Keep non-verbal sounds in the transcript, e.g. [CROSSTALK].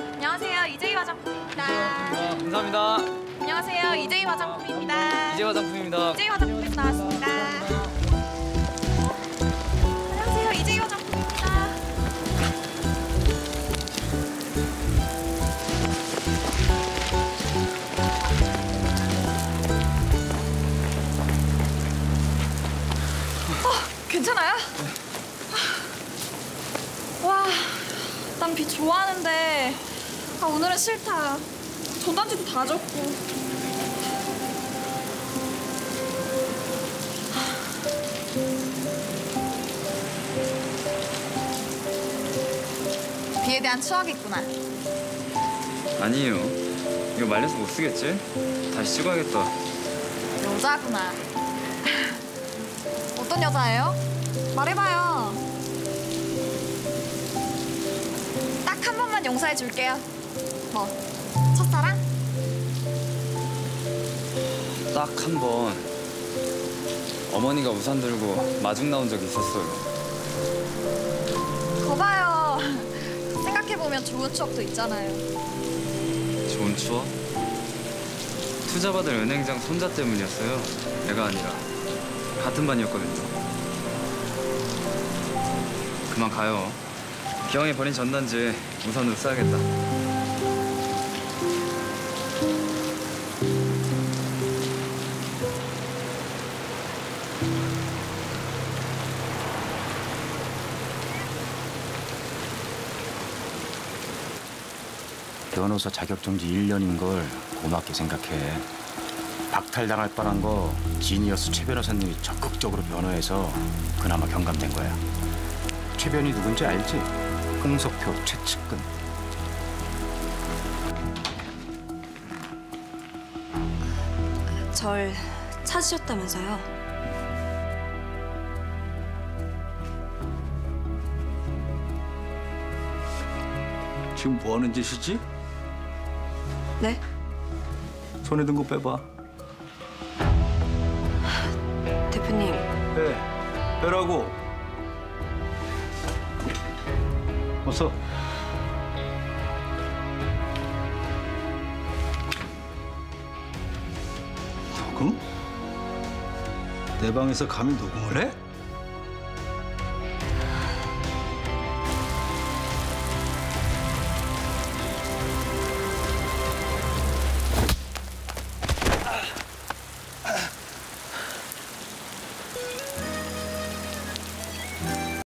안녕하세요. 이재희 화장품입니다. 아, 감사합니다. 안녕하세요. 이재희 화장품입니다. 이재 화장품입니다. 이재희 화장품에서 나왔습니다. 안녕하세요. 이재희 화장품입니다. 어, 괜찮아요? 와, 난 비 좋아하는데 아, 오늘은 싫다. 전단지도 다 적고. 비에 대한 추억이 있구나. 아니에요. 이거 말려서 못 쓰겠지? 다시 찍어야겠다. 여자구나. 어떤 여자예요? 말해봐요. 딱 한 번만 용서해 줄게요. 뭐, 첫사랑? 딱 한 번 어머니가 우산 들고 마중 나온 적이 있었어요. 거봐요. [LAUGHS] 생각해보면 좋은 추억도 있잖아요. 좋은 추억? 투자 받을 은행장 손자 때문이었어요. 내가 아니라 같은 반이었거든요. 그만 가요. 기왕에 버린 전단지 우산으로 써야겠다. 변호사 자격정지 1년인 걸 고맙게 생각해. 박탈당할 뻔한 거 지니어스 최 변호사님이 적극적으로 변호해서 그나마 경감된 거야. 최 변이 누군지 알지? 홍석표 최측근. 절 찾으셨다면서요? 지금 뭐 하는 짓이지? 네? 손에 든 거 빼봐. 대표님, 빼. 빼라고. 어서. 녹음? 내 방에서 감히 녹음을 해?